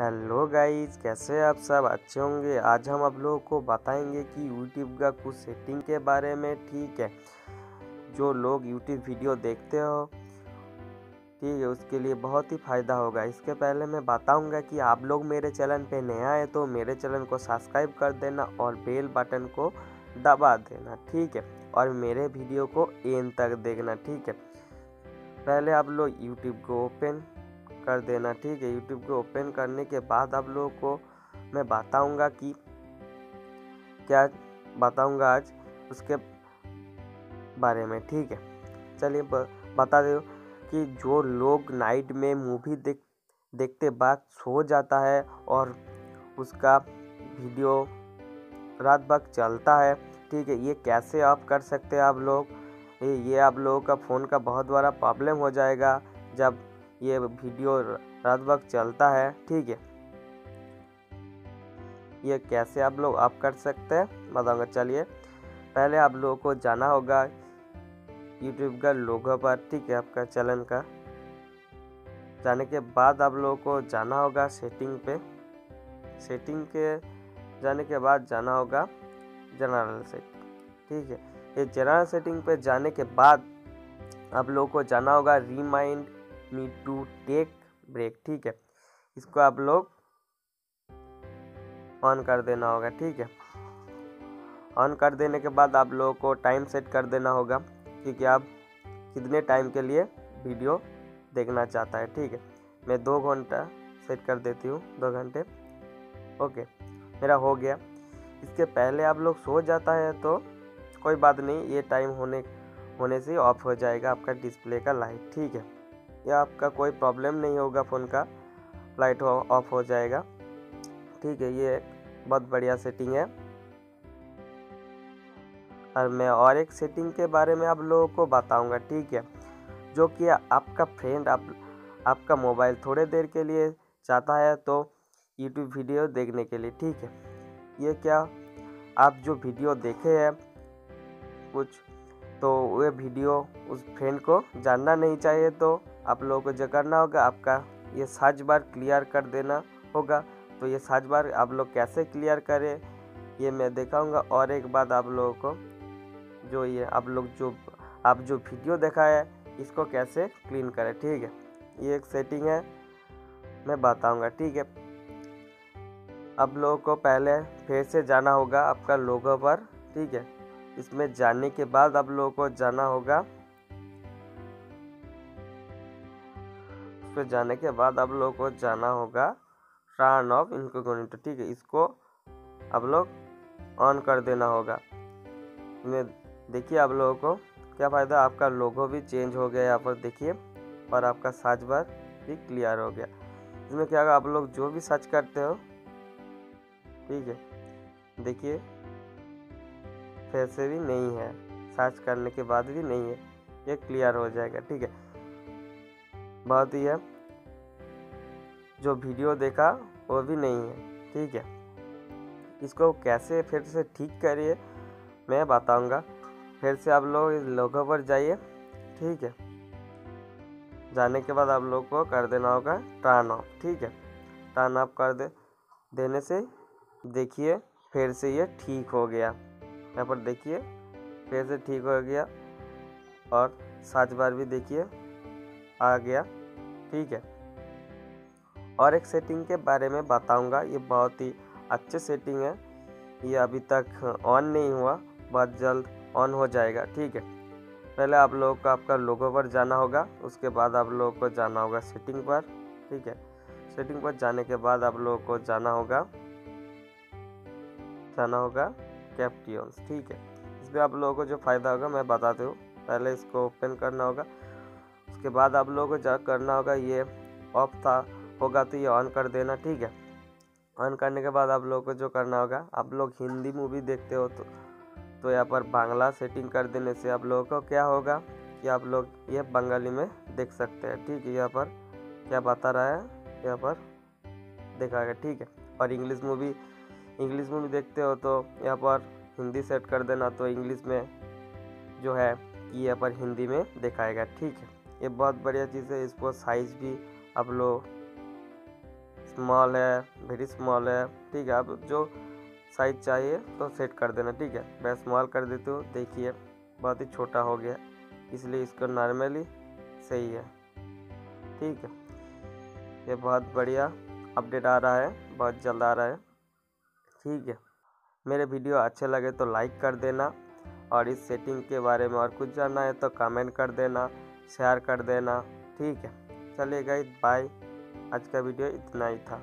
Hello guys, कैसे आप सब? अच्छे होंगे। आज हम आप लोगों को बताएँगे कि यूट्यूब का कुछ सेटिंग के बारे में, ठीक है? जो लोग यूट्यूब वीडियो देखते हो, ठीक है, उसके लिए बहुत ही फ़ायदा होगा। इसके पहले मैं बताऊँगा कि आप लोग मेरे चैनल पे नए आए तो मेरे चैनल को सब्सक्राइब कर देना और बेल बटन को दबा देना, ठीक है? और मेरे वीडियो को एंड तक देखना, ठीक है? पहले आप लोग यूट्यूब को ओपन कर देना, ठीक है? यूट्यूब को ओपन करने के बाद आप लोगों को मैं बताऊँगा कि क्या बताऊँगा आज उसके बारे में, ठीक है? चलिए बता दो कि जो लोग नाइट में मूवी देख, देखते बाद सो जाता है और उसका वीडियो रात भर चलता है, ठीक है? ये कैसे ऑफ़ कर सकते हैं आप लोग? ये आप लोगों का फ़ोन का बहुत बड़ा प्रॉब्लम हो जाएगा जब ये वीडियो रात वक्त चलता है, ठीक है। ये कैसे आप लोग, आप कर सकते हैं? बताऊँगा चलिए, पहले आप लोगों को जाना होगा यूट्यूब का लोगो पर, ठीक है, आपका चैनल का। जाने के बाद आप लोगों को जाना होगा सेटिंग पे। सेटिंग के जाने के बाद जाना होगा जनरल सेटिंग ठीक है। ये जनरल सेटिंग पे जाने के बाद आप लोगों को जाना होगा remind me to take break, ठीक है? इसको आप लोग ऑन कर देना होगा, ठीक है? ऑन कर देने के बाद आप लोगों को टाइम सेट कर देना होगा, क्योंकि आप कितने टाइम के लिए वीडियो देखना चाहता है, ठीक है? मैं दो घंटा सेट कर देती हूँ, दो घंटे। ओके, मेरा हो गया। इसके पहले आप लोग सो जाता है तो कोई बात नहीं, ये टाइम होने होने से ऑफ़ हो जाएगा आपका डिस्प्ले का लाइट, ठीक है? या आपका कोई प्रॉब्लम नहीं होगा फ़ोन का लाइट ऑफ़ हो जाएगा। ठीक है, ये बहुत बढ़िया सेटिंग है। और मैं और एक सेटिंग के बारे में आप लोगों को बताऊँगा, ठीक है? जो कि आपका फ्रेंड आप, आपका मोबाइल थोड़े देर के लिए चाहता है तो यूट्यूब वीडियो देखने के लिए, ठीक है? ये क्या, आप जो वीडियो देखे हैं, कुछ तो वे वीडियो उस फ्रेंड को जानना नहीं चाहिए तो आप लोगों को जो करना होगा, आपका ये सर्च बार क्लियर कर देना होगा। तो ये सर्च बार आप लोग कैसे क्लियर करें, ये मैं दिखाऊँगा। और एक बात आप लोगों को, जो ये आप लोग जो, आप जो वीडियो देखा है, इसको कैसे क्लीन करें, ठीक है? ये एक सेटिंग है, मैं बताऊँगा, ठीक है? आप लोगों को पहले फिर से जाना होगा आपका लोगो पर, ठीक है? इसमें जाने के बाद आप लोगों को जाना होगा। पर जाने के बाद आप लोगों को जाना होगा टर्न ऑफ़ इनकोगोनिटो ठीक है? इसको आप लोग ऑन कर देना होगा। इसमें देखिए आप लोगों को क्या फ़ायदा, आपका लोगो भी चेंज हो गया यहाँ पर, देखिए, और आपका सर्च बार भी क्लियर हो गया। इसमें क्या होगा, आप लोग जो भी सर्च करते हो, ठीक है, देखिए फिर से भी नहीं है सर्च करने के बाद भी नहीं है, ये क्लियर हो जाएगा, ठीक है। बहुत ही है, जो वीडियो देखा, वो भी नहीं है, ठीक है? इसको कैसे फिर से ठीक करिए, मैं बताऊँगा। फिर से आप लोग लोगों पर जाइए, ठीक है? जाने के बाद आप लोग को कर देना होगा टर्न ऑफ़ ठीक है? टर्न ऑफ़ कर दे, देने से देखिए, फिर से ये ठीक हो गया। यहाँ पर देखिए, फिर से ठीक हो गया। और सात बार भी देखिए आ गया। ठीक है। और एक सेटिंग के बारे में बताऊँगा। ये बहुत ही अच्छे सेटिंग है। ये अभी तक ऑन नहीं हुआ, बहुत जल्द ऑन हो जाएगा। ठीक है। पहले आप लोगों को आपका लोगो पर जाना होगा, उसके बाद आप लोगों को जाना होगा सेटिंग पर। ठीक है। सेटिंग पर जाने के बाद आप लोगों को जाना होगा। जाना होगा कैप्टियंस ठीक है। इसमें आप लोगों को जो फ़ायदा होगा, मैं बताती हूँ। पहले इसको ओपन करना होगा। उसके बाद आप लोगों को जा करना होगा, ये ऑफ़ था, होगा तो ये ऑन कर देना, ठीक है? ऑन करने के बाद आप लोगों को जो करना होगा आप लोग हिंदी मूवी देखते हो तो तो यहाँ पर बांग्ला सेटिंग कर देने से आप लोगों को क्या होगा कि आप लोग ये बंगाली में देख सकते हैं, ठीक है? यहाँ पर क्या बता रहा है? यहाँ पर देखा गया, ठीक है? और इंग्लिश मूवी इंग्लिश मूवी देखते हो तो यहाँ पर हिंदी सेट कर देना तो इंग्लिश में जो है कि यहाँ पर हिंदी में दिखाएगा, ठीक है? ये बहुत बढ़िया चीज़ है, इसको साइज़ भी आप लोग स्मॉल है वेरी स्मॉल है, ठीक है अब जो साइज़ चाहिए तो सेट कर देना, ठीक है। मैं स्मॉल कर देती हूँ, देखिए, बहुत ही छोटा हो गया, इसलिए इसको नॉर्मली सही है, ठीक है। ये बहुत बढ़िया अपडेट आ रहा है, बहुत जल्द आ रहा है, ठीक है। मेरे वीडियो अच्छे लगे तो लाइक कर देना और इस सेटिंग के बारे में और कुछ जानना है तो कमेंट कर देना। शेयर कर देना। ठीक है। चलिए गई बाय आज का वीडियो इतना ही था।